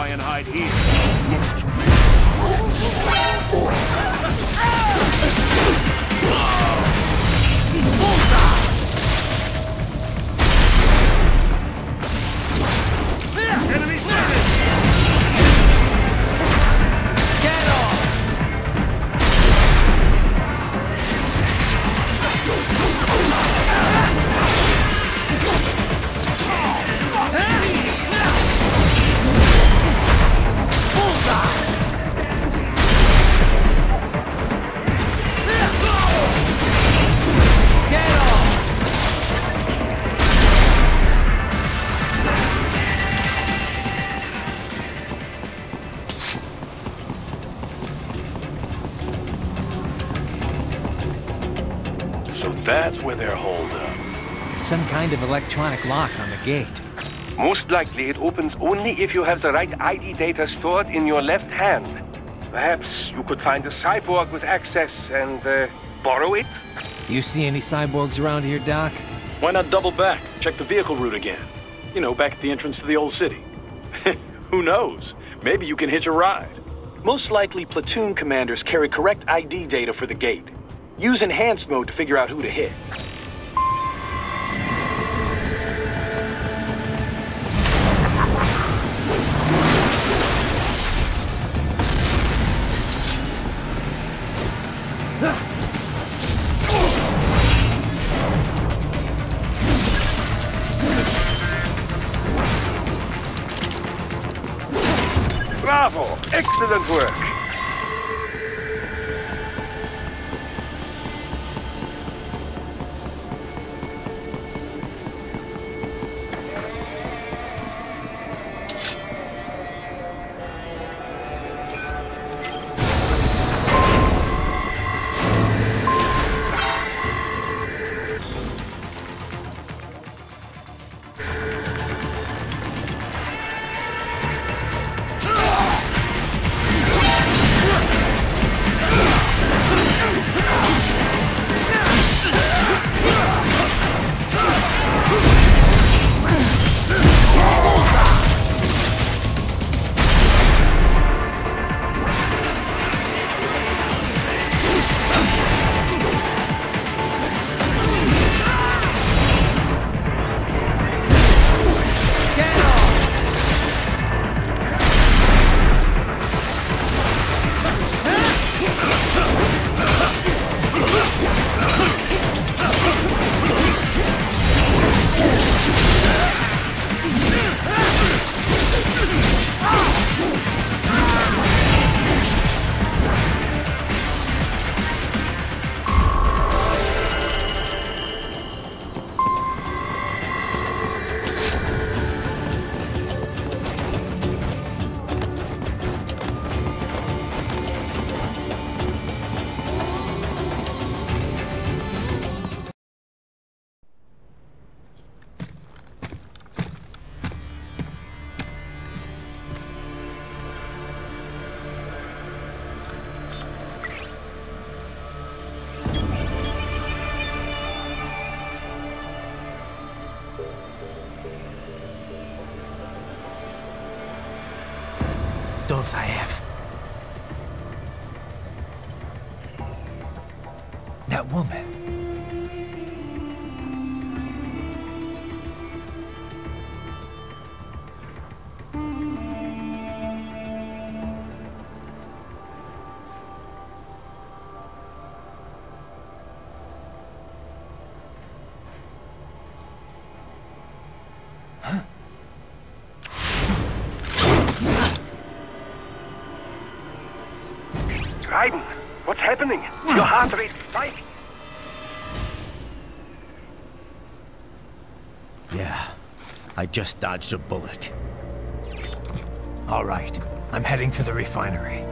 try and hide here. That's where up. Some kind of electronic lock on the gate. Most likely it opens only if you have the right ID data stored in your left hand. Perhaps you could find a cyborg with access and uh, borrow it? You see any cyborgs around here, Doc? Why not double back? Check the vehicle route again. You know, back at the entrance to the old city. Who knows? Maybe you can hitch a ride. Most likely, platoon commanders carry correct ID data for the gate. Use enhanced mode to figure out who to hit. Bravo! Excellent work! Dozaev. That woman. Happening? Your heart rate spiked. Yeah, I just dodged a bullet. All right, I'm heading for the refinery.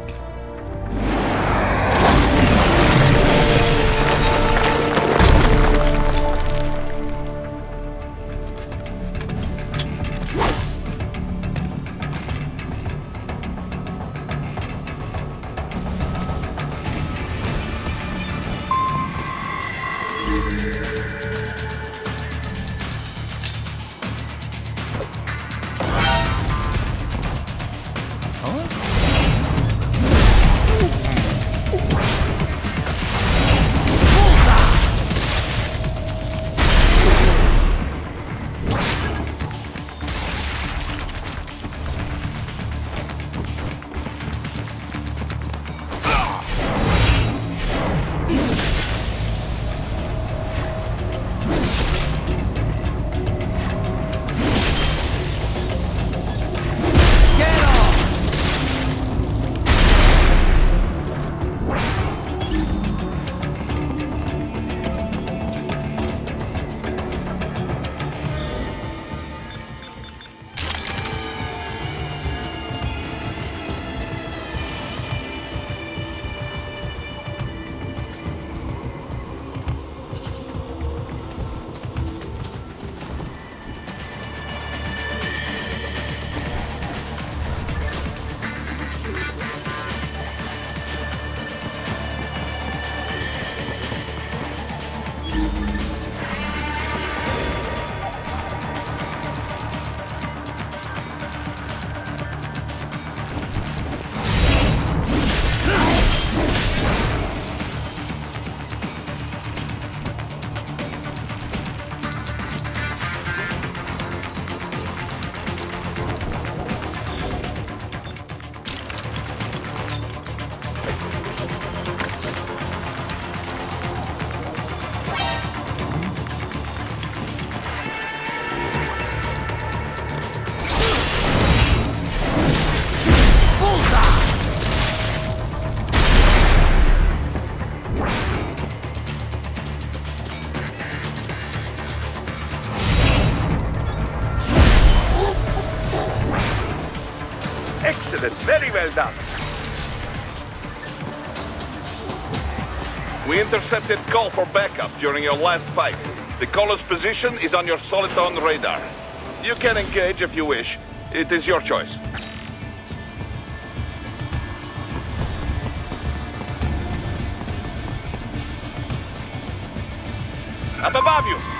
Excellent. Very well done. We intercepted call for backup during your last fight. The caller's position is on your Soliton radar. You can engage if you wish. It is your choice. Up above you!